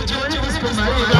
de Jojo, Jojo, Jojo,